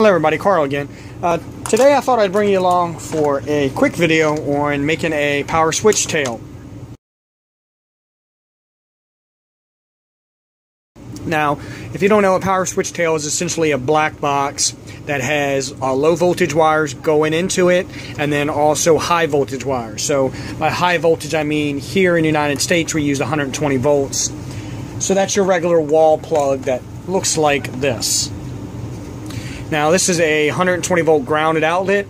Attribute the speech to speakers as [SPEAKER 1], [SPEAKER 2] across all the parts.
[SPEAKER 1] Hello everybody, Carl again. Uh, today I thought I'd bring you along for a quick video on making a power switch tail. Now, if you don't know, a power switch tail is essentially a black box that has uh, low voltage wires going into it and then also high voltage wires. So by high voltage I mean here in the United States we use 120 volts. So that's your regular wall plug that looks like this. Now this is a 120 volt grounded outlet.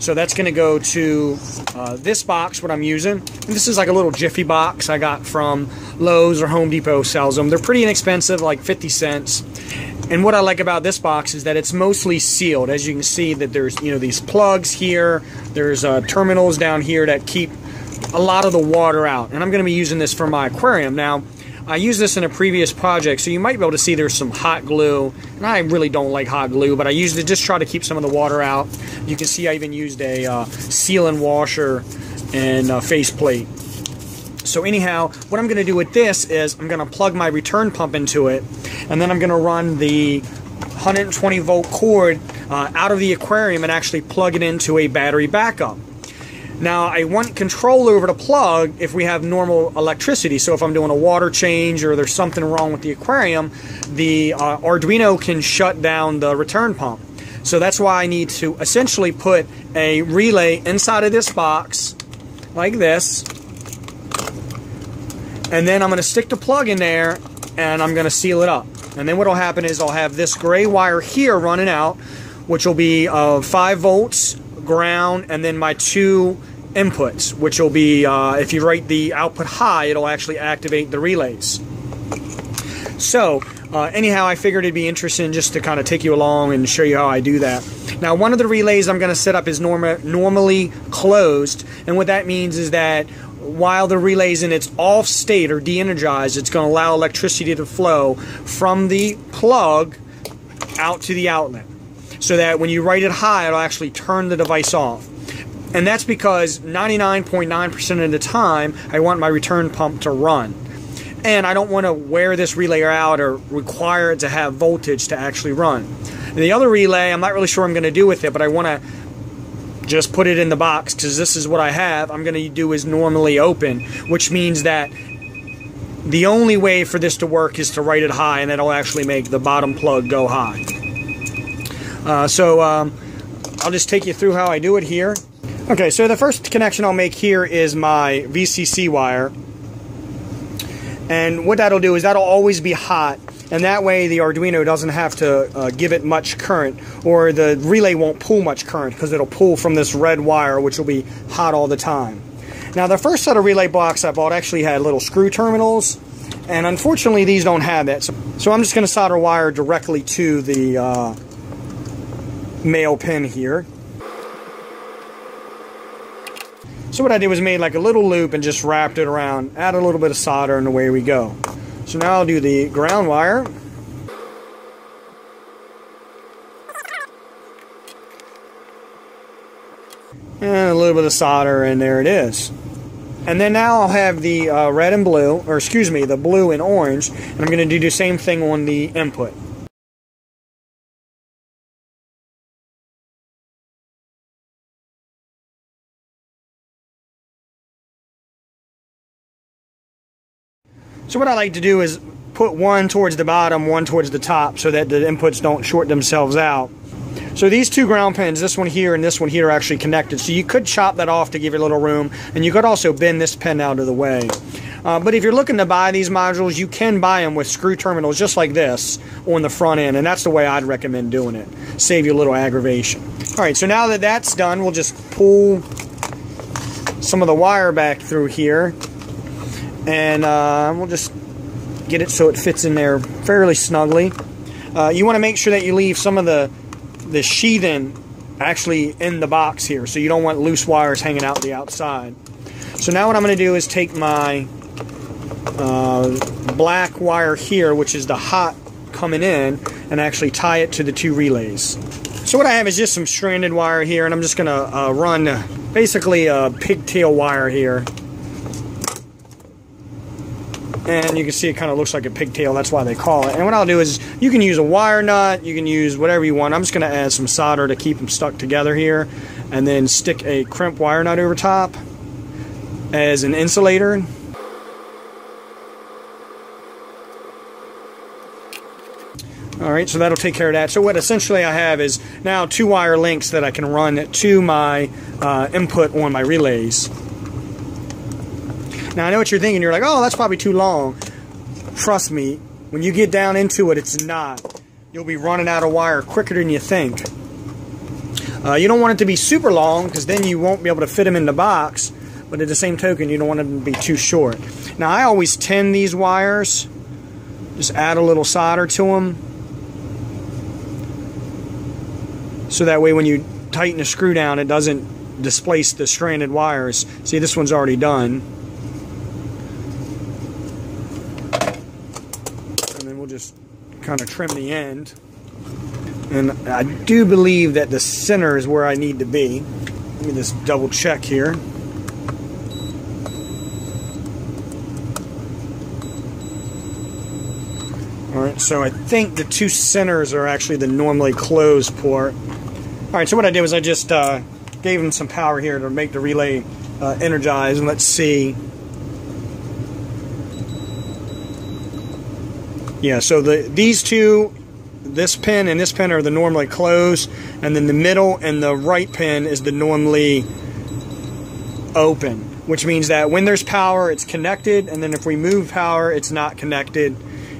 [SPEAKER 1] So that's going to go to uh, this box, what I'm using. And this is like a little Jiffy box I got from Lowe's or Home Depot sells them. They're pretty inexpensive, like 50 cents. And what I like about this box is that it's mostly sealed. As you can see that there's, you know, these plugs here. There's uh, terminals down here that keep a lot of the water out. And I'm going to be using this for my aquarium. Now, I used this in a previous project, so you might be able to see there's some hot glue. And I really don't like hot glue, but I used it just try to keep some of the water out. You can see I even used a uh, sealant washer and a faceplate. So anyhow, what I'm going to do with this is I'm going to plug my return pump into it, and then I'm going to run the 120 volt cord uh, out of the aquarium and actually plug it into a battery backup. Now I want control over the plug if we have normal electricity. So if I'm doing a water change or there's something wrong with the aquarium, the uh, Arduino can shut down the return pump. So that's why I need to essentially put a relay inside of this box like this. And then I'm going to stick the plug in there and I'm going to seal it up. And then what will happen is I'll have this gray wire here running out, which will be uh, 5 volts ground, and then my two inputs, which will be, uh, if you write the output high, it'll actually activate the relays. So, uh, anyhow, I figured it'd be interesting just to kind of take you along and show you how I do that. Now, one of the relays I'm going to set up is norma normally closed, and what that means is that while the relay's in its off state or de-energized, it's going to allow electricity to flow from the plug out to the outlet so that when you write it high, it'll actually turn the device off. And that's because 99.9% of the time, I want my return pump to run. And I don't want to wear this relay out or require it to have voltage to actually run. And the other relay, I'm not really sure I'm going to do with it, but I want to just put it in the box because this is what I have. I'm going to do is normally open, which means that the only way for this to work is to write it high, and that'll actually make the bottom plug go high. Uh, so um, I'll just take you through how I do it here. Okay, so the first connection I'll make here is my VCC wire. And what that'll do is that'll always be hot, and that way the Arduino doesn't have to uh, give it much current, or the relay won't pull much current because it'll pull from this red wire, which will be hot all the time. Now, the first set of relay blocks I bought actually had little screw terminals, and unfortunately these don't have that. So, so I'm just going to solder wire directly to the uh, male pin here. So what I did was made like a little loop and just wrapped it around, add a little bit of solder, and away we go. So now I'll do the ground wire. And a little bit of solder, and there it is. And then now I'll have the uh, red and blue, or excuse me, the blue and orange, and I'm going to do the same thing on the input. So what I like to do is put one towards the bottom, one towards the top, so that the inputs don't short themselves out. So these two ground pins, this one here and this one here, are actually connected. So you could chop that off to give you a little room, and you could also bend this pin out of the way. Uh, but if you're looking to buy these modules, you can buy them with screw terminals just like this on the front end, and that's the way I'd recommend doing it. Save you a little aggravation. All right, so now that that's done, we'll just pull some of the wire back through here and uh, we'll just get it so it fits in there fairly snugly. Uh, you want to make sure that you leave some of the the sheathing actually in the box here, so you don't want loose wires hanging out the outside. So now what I'm going to do is take my uh, black wire here, which is the hot coming in, and actually tie it to the two relays. So what I have is just some stranded wire here, and I'm just going to uh, run basically a pigtail wire here and you can see it kind of looks like a pigtail that's why they call it and what I'll do is you can use a wire nut you can use whatever you want I'm just going to add some solder to keep them stuck together here and then stick a crimp wire nut over top as an insulator All right, so that'll take care of that. So what essentially I have is now two wire links that I can run to my uh, input on my relays. Now I know what you're thinking. You're like, oh, that's probably too long. Trust me, when you get down into it, it's not. You'll be running out of wire quicker than you think. Uh, you don't want it to be super long because then you won't be able to fit them in the box. But at the same token, you don't want them to be too short. Now I always tend these wires. Just add a little solder to them so that way when you tighten the screw down it doesn't displace the stranded wires. See this one's already done. And then we'll just kind of trim the end. And I do believe that the center is where I need to be. Let me just double check here. Alright, so I think the two centers are actually the normally closed port. Alright, so what I did was I just uh, gave them some power here to make the relay uh, energize, and let's see. Yeah, so the these two, this pin and this pin are the normally closed, and then the middle and the right pin is the normally open, which means that when there's power, it's connected, and then if we move power, it's not connected,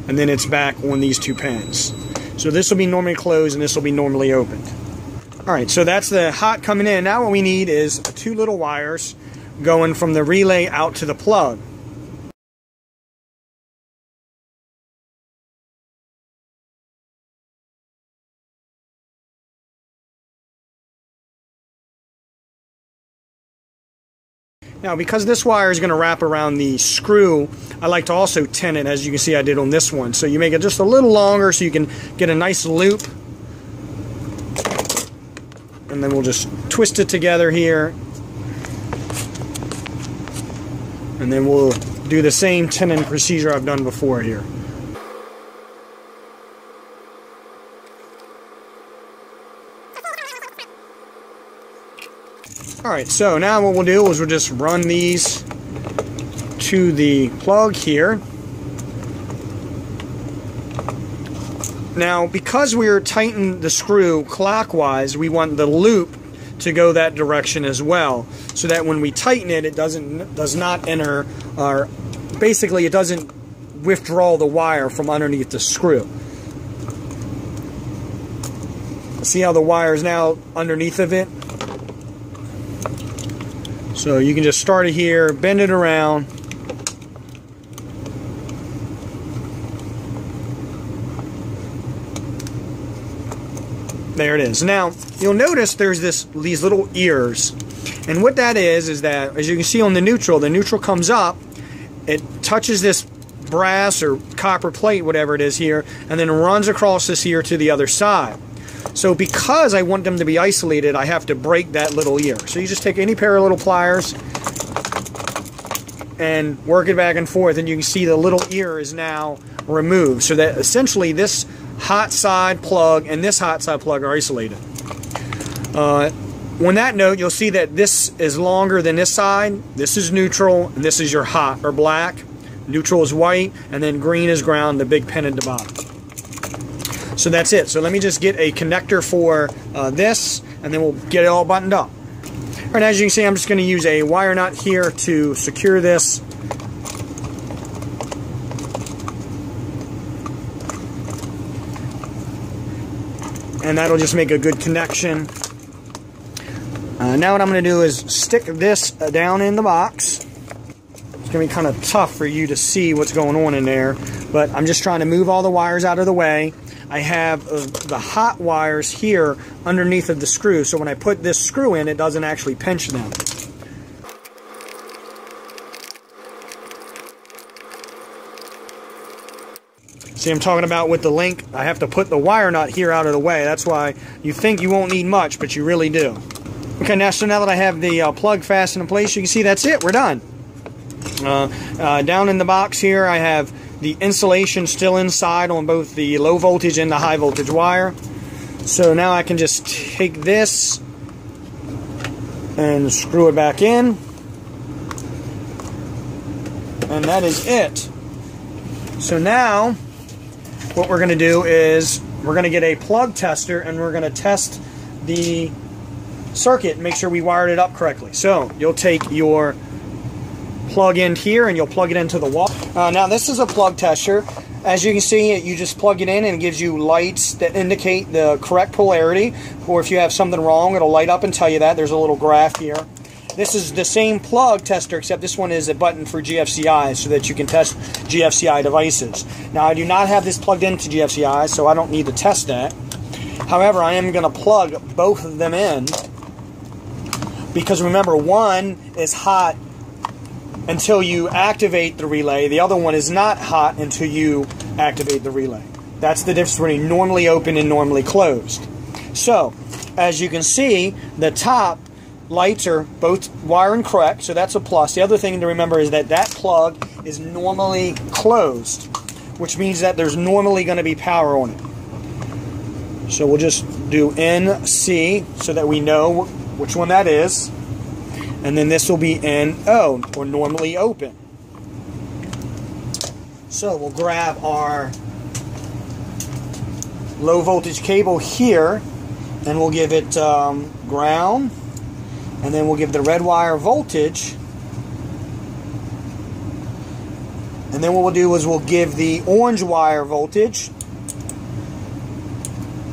[SPEAKER 1] and then it's back on these two pins. So this will be normally closed, and this will be normally opened. Alright, so that's the hot coming in. Now what we need is two little wires going from the relay out to the plug. Now because this wire is going to wrap around the screw, I like to also tin it as you can see I did on this one. So you make it just a little longer so you can get a nice loop and then we'll just twist it together here and then we'll do the same tinning procedure I've done before here. Alright, so now what we'll do is we'll just run these to the plug here. Now, because we're tightening the screw clockwise, we want the loop to go that direction as well, so that when we tighten it, it doesn't does not enter, or basically it doesn't withdraw the wire from underneath the screw. See how the wire is now underneath of it? So you can just start it here, bend it around, There it is. Now, you'll notice there's this these little ears. And what that is, is that, as you can see on the neutral, the neutral comes up, it touches this brass or copper plate, whatever it is here, and then runs across this ear to the other side. So because I want them to be isolated, I have to break that little ear. So you just take any pair of little pliers and work it back and forth, and you can see the little ear is now removed. So that essentially this hot side plug and this hot side plug are isolated. Uh, on that note, you'll see that this is longer than this side. This is neutral, and this is your hot or black. Neutral is white, and then green is ground, the big pin at the bottom. So that's it. So let me just get a connector for uh, this, and then we'll get it all buttoned up. All right, as you can see, I'm just going to use a wire nut here to secure this and that'll just make a good connection. Uh, now what I'm going to do is stick this down in the box. It's going to be kind of tough for you to see what's going on in there, but I'm just trying to move all the wires out of the way. I have uh, the hot wires here underneath of the screw, so when I put this screw in, it doesn't actually pinch them. See, I'm talking about with the link, I have to put the wire nut here out of the way. That's why you think you won't need much, but you really do. Okay, now so now that I have the uh, plug fastened in place, you can see that's it. We're done. Uh, uh, down in the box here, I have the insulation still inside on both the low voltage and the high voltage wire. So now I can just take this and screw it back in. And that is it. So now, what we're going to do is we're going to get a plug tester and we're going to test the circuit and make sure we wired it up correctly. So you'll take your plug in here and you'll plug it into the wall. Uh, now this is a plug tester. As you can see, you just plug it in and it gives you lights that indicate the correct polarity. Or if you have something wrong, it'll light up and tell you that. There's a little graph here. This is the same plug tester, except this one is a button for GFCI so that you can test GFCI devices. Now, I do not have this plugged into GFCI, so I don't need to test that. However, I am going to plug both of them in because remember, one is hot until you activate the relay. The other one is not hot until you activate the relay. That's the difference between normally open and normally closed. So, as you can see, the top lights are both wiring correct, so that's a plus. The other thing to remember is that that plug is normally closed, which means that there's normally going to be power on it. So we'll just do NC so that we know which one that is. And then this will be NO, or normally open. So we'll grab our low voltage cable here and we'll give it um, ground and then we'll give the red wire voltage. And then what we'll do is we'll give the orange wire voltage.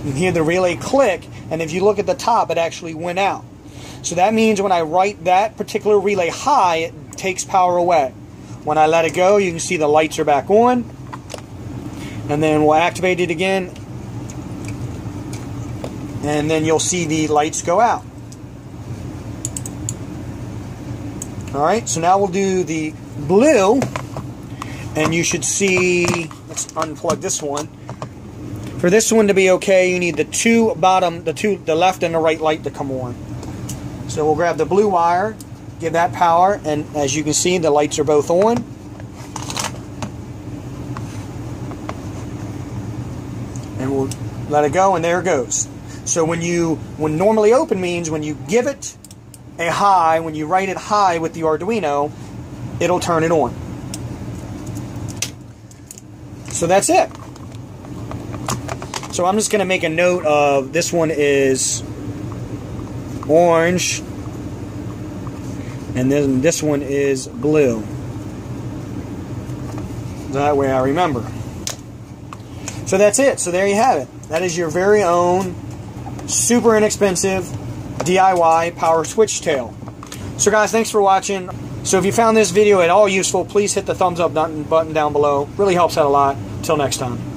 [SPEAKER 1] You hear the relay click and if you look at the top it actually went out so that means when I write that particular relay high it takes power away. When I let it go you can see the lights are back on. And then we'll activate it again. And then you'll see the lights go out. Alright, so now we'll do the blue, and you should see, let's unplug this one. For this one to be okay, you need the two bottom, the two, the left and the right light to come on. So we'll grab the blue wire, give that power, and as you can see, the lights are both on. And we'll let it go, and there it goes. So when you, when normally open means when you give it a high, when you write it high with the Arduino, it'll turn it on. So that's it. So I'm just going to make a note of this one is orange and then this one is blue. That way I remember. So that's it. So there you have it. That is your very own super inexpensive DIY power switch tail. So guys, thanks for watching. So if you found this video at all useful, please hit the thumbs up button down below. Really helps out a lot. Till next time.